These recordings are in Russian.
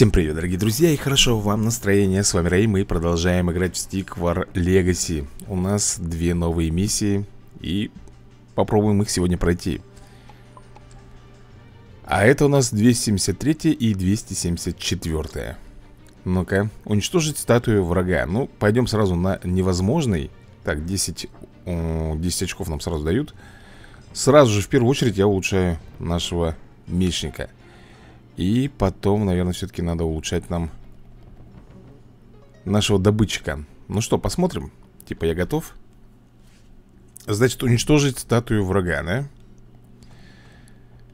Всем привет, дорогие друзья, и хорошо вам настроение. С вами Рэй, мы продолжаем играть в Stick War Legacy. У нас две новые миссии, и попробуем их сегодня пройти. А это у нас 273 и 274. Ну-ка, уничтожить статую врага. Ну, пойдем сразу на невозможный. Так, 10, 10 очков нам сразу дают. Сразу же, в первую очередь, я улучшаю нашего мечника. И потом, наверное, все-таки надо улучшать нам нашего добытчика. Ну что, посмотрим. Типа я готов. Значит, уничтожить статую врага, да?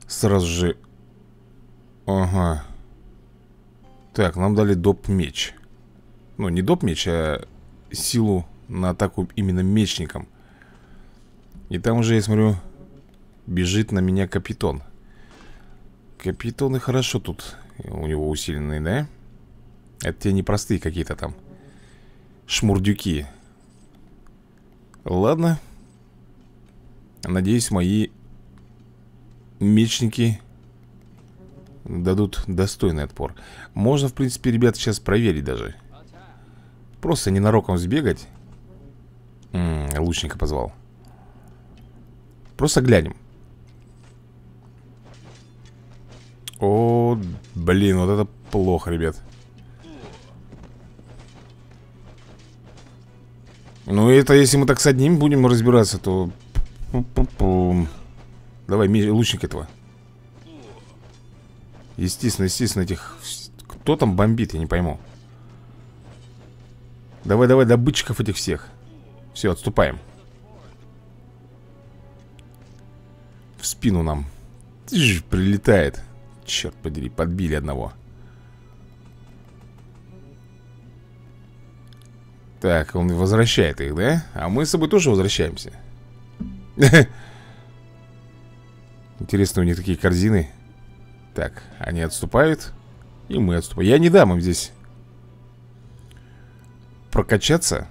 Сразу же... Ага. Так, нам дали доп-меч. Ну, не доп-меч, а силу на атаку именно мечником. И там уже, я смотрю, бежит на меня капитон. Капитоны хорошо тут у него усиленные, да? Это те непростые какие-то там Шмурдюки. Ладно. Надеюсь, мои мечники дадут достойный отпор. Можно, в принципе, ребят, сейчас проверить даже. Просто ненароком сбегать. М -м, Лучника позвал. Просто глянем О, блин, вот это плохо, ребят. Ну это если мы так с одним будем разбираться, то... Давай, лучник этого. Естественно, естественно, этих... Кто там бомбит, я не пойму. Давай, давай, добытчиков этих всех. Все, отступаем. В спину нам. Прилетает Черт подери, подбили одного. Так, он возвращает их, да? А мы с собой тоже возвращаемся. Интересно, у них такие корзины. Так, они отступают И мы отступаем. Я не дам им здесь Прокачаться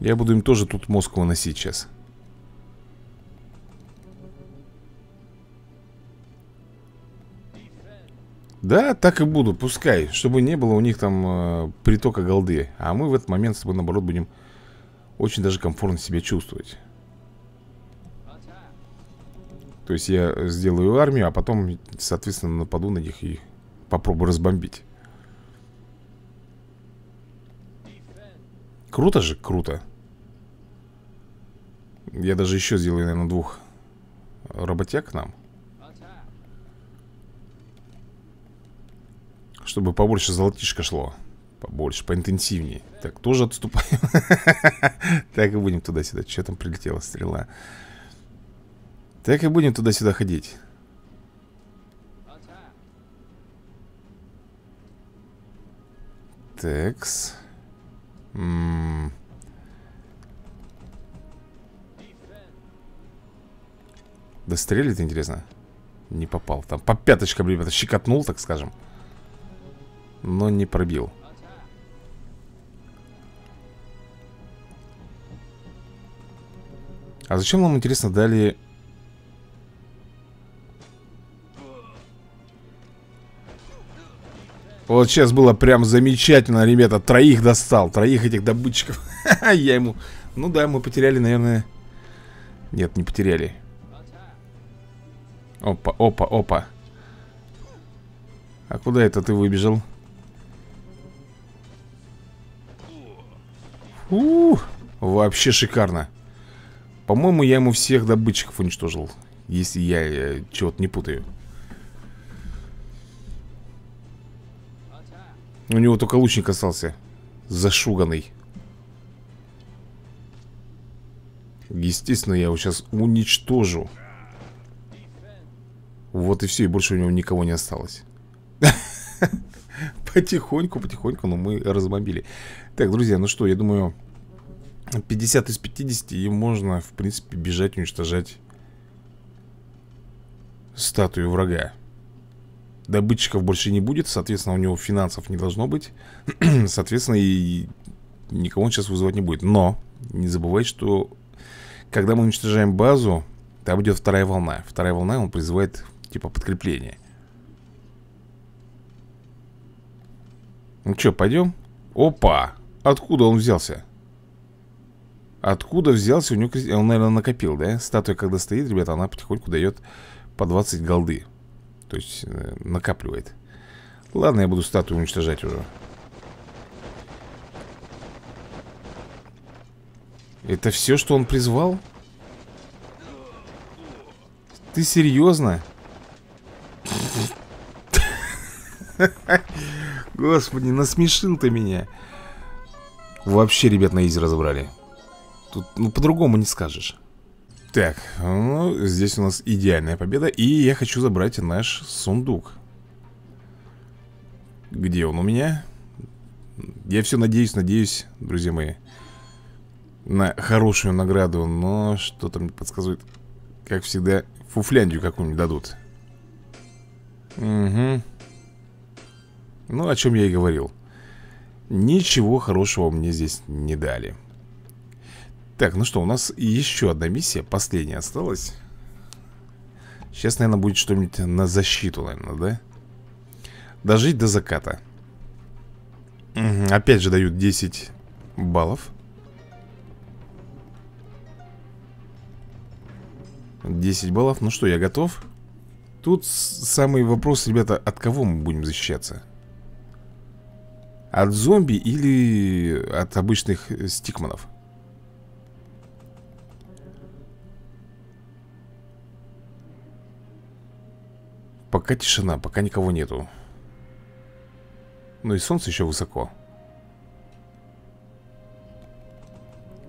Я буду им тоже тут мозг выносить сейчас. Да, так и буду, пускай Чтобы не было у них там э, притока голды. А мы в этот момент с тобой, наоборот, будем Очень даже комфортно себя чувствовать. То есть я сделаю армию А потом, соответственно, нападу на них И попробую разбомбить Круто же, круто. Я даже еще сделаю, наверное, двух работяг к нам. Чтобы побольше золотишко шло. Побольше, поинтенсивнее Так, тоже отступаем. Так и будем туда-сюда. Что там прилетела стрела? Так и будем туда-сюда ходить. Такс М Дострелит, интересно? Не попал. Там по пяточкам, ребята, щекотнул, так скажем. Но не пробил. А зачем нам, интересно, дали... Вот сейчас было прям замечательно, ребята Троих достал, троих этих добытчиков. Я ему... Ну да, мы потеряли, наверное... Нет, не потеряли. Опа, опа, опа. А куда это ты выбежал? Ух, вообще шикарно. По-моему, я ему всех добытчиков уничтожил Если я, я чего-то не путаю У него только лучник остался. Зашуганный. Естественно, я его сейчас уничтожу. Вот и все, и больше у него никого не осталось. Потихоньку, потихоньку, но мы разбомбили Так, друзья, ну что, я думаю 50 из 50 И можно, в принципе, бежать, уничтожать Статую врага Добытчиков больше не будет Соответственно, у него финансов не должно быть Соответственно, и никого он сейчас вызывать не будет Но, не забывай, что Когда мы уничтожаем базу Там идет вторая волна Вторая волна, он призывает, типа, подкрепление Ну что, пойдем? Опа! Откуда он взялся? Откуда взялся? У него, он, наверное, накопил, да? Статуя, когда стоит, ребята, она потихоньку дает по 20 голды То есть, э, накапливает. Ладно, я буду статую уничтожать уже. Это все, что он призвал? Ты серьезно? Господи, насмешил ты меня. Вообще, ребят, на изи разобрали. Тут, ну, по-другому не скажешь Так, ну, здесь у нас идеальная победа И я хочу забрать наш сундук Где он у меня? Я все надеюсь, надеюсь, друзья мои на хорошую награду, но что-то мне подсказывает, как всегда, фуфляндию какую-нибудь дадут. Угу. Ну, о чем я и говорил. Ничего хорошего мне здесь не дали. Так, ну что, у нас еще одна миссия, последняя осталась. Сейчас, наверное, будет что-нибудь на защиту, наверное, да? Дожить до заката. Угу. Опять же дают 10 баллов. 10 баллов. Ну что, я готов? Тут самый вопрос, ребята, от кого мы будем защищаться? От зомби или от обычных стикманов? Пока тишина, пока никого нету. Ну и солнце еще высоко.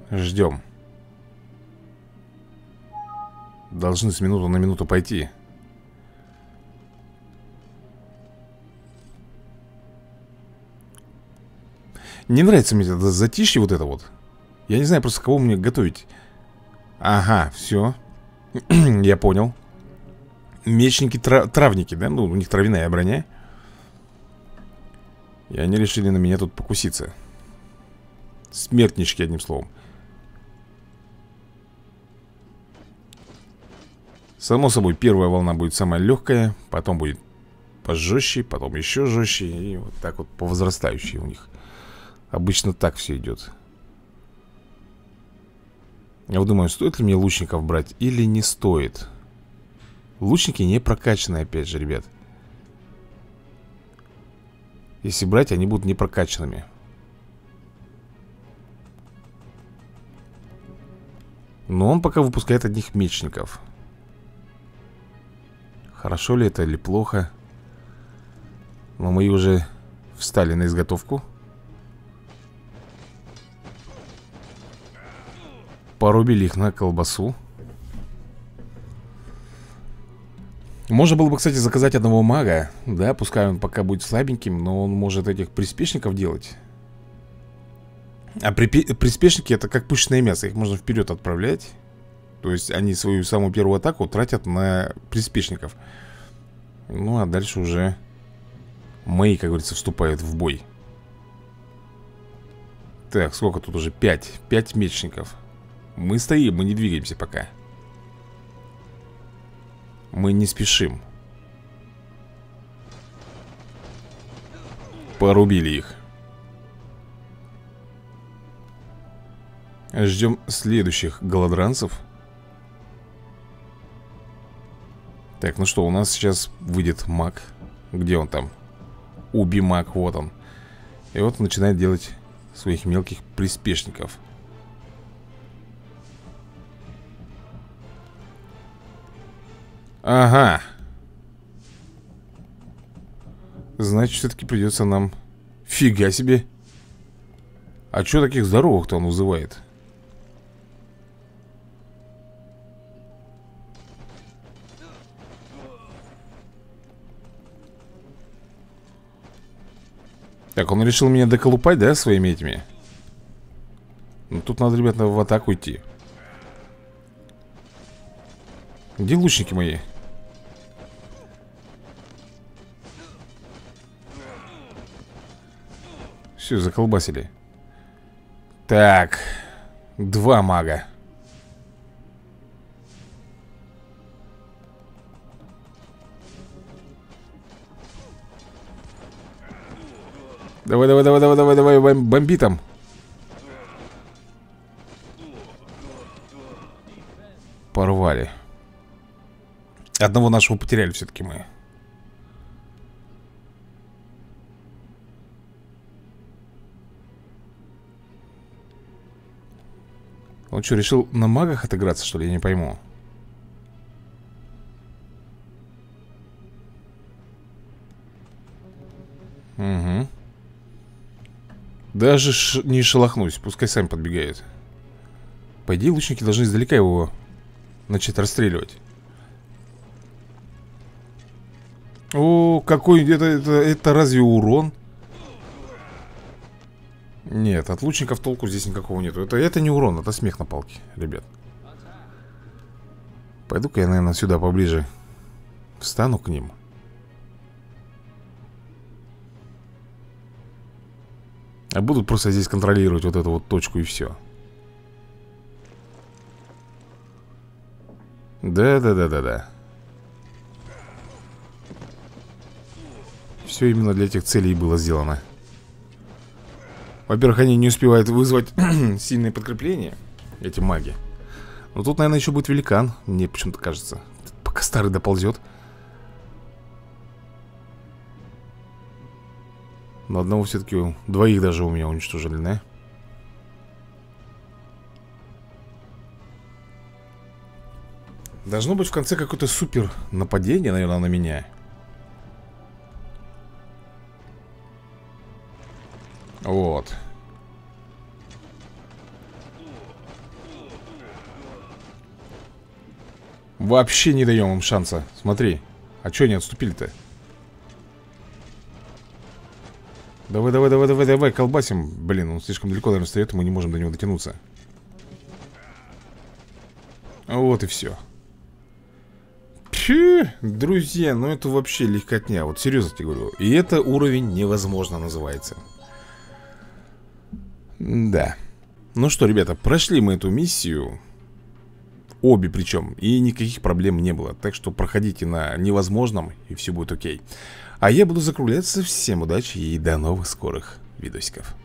Ждем Должны с минуту на минуту пойти. Не нравится мне это затишье вот это вот. Я не знаю просто, кого мне готовить. Ага, все Я понял Мечники, трав травники, да? Ну, у них травяная броня И они решили на меня тут покуситься Смертнички, одним словом Само собой, первая волна будет самая легкая, потом будет пожестче, потом еще жестче, и вот так вот по возрастающей у них. Обычно так все идет. Я вот думаю, стоит ли мне лучников брать или не стоит. Лучники не прокачанные, опять же, ребят. Если брать, они будут не прокачанными. Но он пока выпускает одних мечников. Хорошо ли это или плохо Но мы уже встали на изготовку Порубили их на колбасу Можно было бы, кстати, заказать одного мага Да, пускай он пока будет слабеньким Но он может этих приспешников делать. А при приспешники это как пушечное мясо Их можно вперед отправлять. То есть они свою самую первую атаку тратят на приспешников. Ну а дальше уже мои, как говорится, вступают в бой. Так, сколько тут уже? Пять. Пять мечников. Мы стоим, мы не двигаемся пока Мы не спешим. Порубили их. Ждем следующих голодранцев. Так, ну что, у нас сейчас выйдет маг. Где он там? Уби маг, вот он. И вот начинает делать своих мелких приспешников Ага Значит, все-таки придется нам Фига себе А что таких здоровых-то он вызывает? Так, он решил меня доколупать, да, своими этими? Ну, тут надо, ребята, в атаку идти Где лучники мои? Все, заколбасили. Так. Два мага. Давай, давай, давай, давай, давай, давай, бом бомби там. Порвали. Одного нашего потеряли все-таки мы. Он что, решил на магах отыграться, что ли? Я не пойму. Угу. Даже ш не шелохнусь, пускай сами подбегают. По идее, лучники должны издалека его начать расстреливать. О, какой это, это, это разве урон? Нет, от лучников толку здесь никакого нету. Это, это не урон, это смех на палке, ребят. Пойду-ка я, наверное, сюда поближе Встану к ним. А будут просто здесь контролировать вот эту вот точку и все Да-да-да-да-да. Все именно для этих целей было сделано во-первых, они не успевают вызвать сильное подкрепление Эти маги. Но тут, наверное, еще будет великан Мне почему-то кажется. Пока старый доползет Но одного все-таки Двоих даже у меня уничтожили, да? Должно быть в конце какое-то супер нападение, наверное, на меня Вот. Вообще не даем им шанса. Смотри. А что они отступили-то? Давай, давай, давай, давай, давай, колбасим. Блин, он слишком далеко, наверное, стоит, мы не можем до него дотянуться. Вот и все. Пфи, друзья, ну это вообще легкотня. Вот серьезно тебе говорю. И это уровень невозможно называется. Да. Ну что, ребята, прошли мы эту миссию. Обе причем. И никаких проблем не было. Так что проходите на невозможном, и все будет окей. А я буду закругляться. Всем удачи и до новых скорых видосиков.